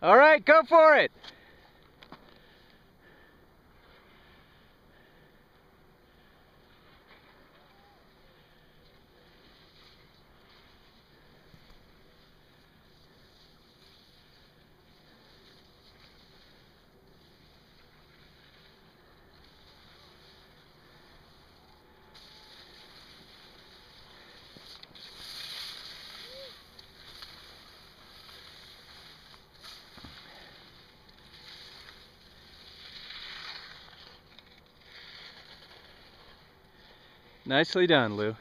All right, go for it. Nicely done, Lou.